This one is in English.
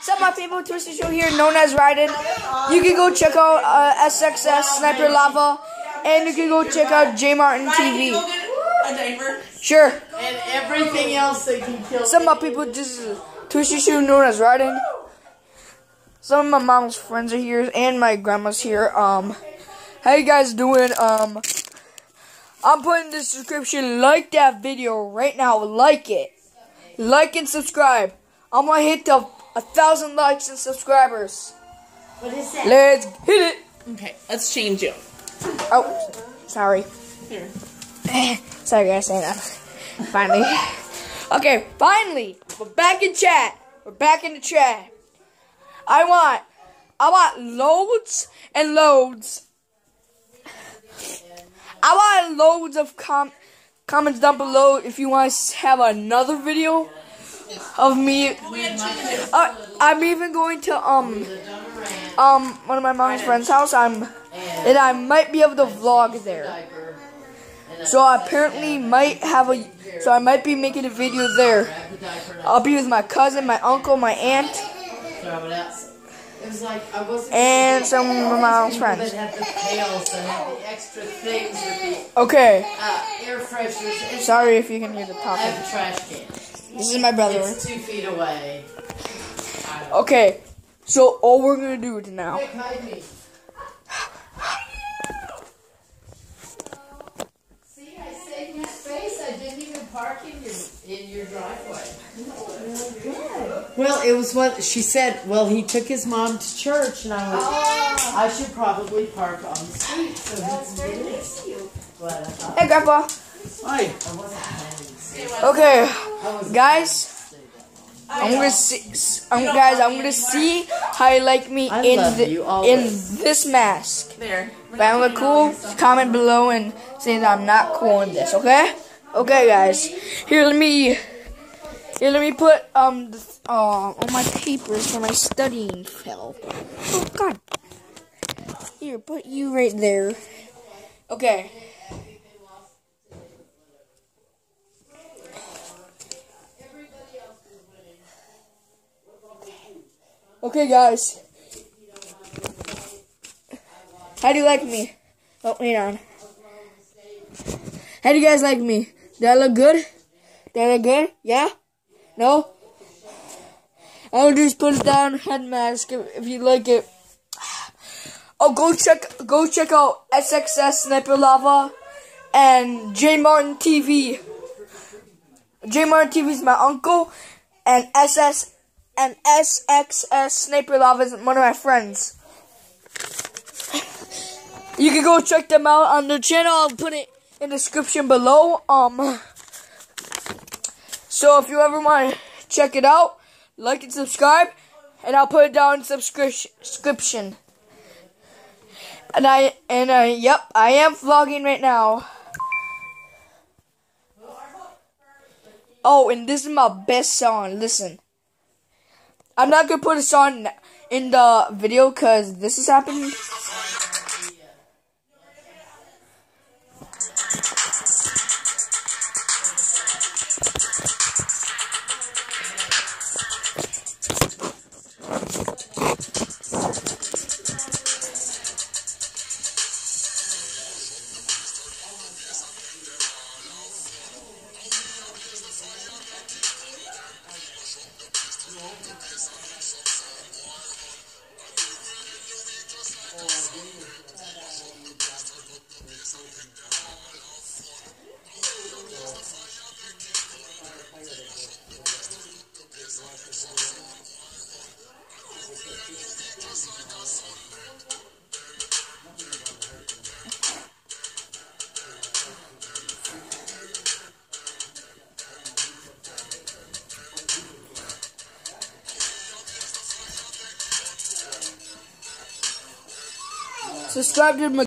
What's up, my people? Twisted Show here, known as Raiden. You can go check out uh, SXS Sniper Lava, and you can go check out Jay Martin TV. A diaper. Sure. And everything else that can kill Some of my people just Twisted Show, known as Raiden. Some of my mom's friends are here, and my grandma's here. Um, how you guys doing? Um, I'm putting this description. Like that video right now. Like it. Like and subscribe. I'm gonna hit the a thousand likes and subscribers. What is that? Let's hit it. Okay, let's change it. Oh, sorry. Here. sorry, guys, saying that. Finally. Okay, finally, we're back in chat. We're back in the chat. I want, I want loads and loads. I want loads of com comments down below if you want to have another video of me. Uh, I'm even going to um um one of my mom's friend's house. I'm and I might be able to vlog there. So I apparently might have a so I might be making a video there. I'll be with my cousin, my uncle, my aunt, It was like I wasn't and some of my mom's friends. had the pails and had the extra things with the Okay. uh, air fresheners. And Sorry if you can hear the I talking. have a trash can. This is my brother. It's two feet away. Okay. So all we're gonna do now. Quick. See, I saved you space. I didn't even park in your in your driveway. Well, it was what she said. Well, he took his mom to church, and I went. Oh. I should probably park on the street so he can get in. But I Hey, Grandpa. I wasn't planning to stay. Okay, I wasn't guys. planning to stay that long. I'm gonna see, um, guys. I'm gonna see how you like me I in the, in this mask. There. If I look cool, comment below and say that I'm not cool in this. Okay? Okay, guys. Here, let me. Here, let me put um the, uh, all my papers for my studying fell. Oh God. Here, put you right there. Okay. Okay, guys. How do you like me? Oh, wait on. How do you guys like me? Do I look good? Do I look good? Yeah? No? I'll just put it down head mask if, if you like it. Oh, go check go check out SXS Sniper Lava and Jay Martin TV. Jay Martin TV is my uncle, and SS and SXS Sniper Lava is one of my friends. You can go check them out on their channel. I'll put it in the description below. Um, so if you ever want to check it out, like and subscribe, and I'll put it down in subscription. And I and I yep, I am vlogging right now. Oh, and this is my best song. Listen, I'm not gonna put a song in the video because this is happening. Subscribe to my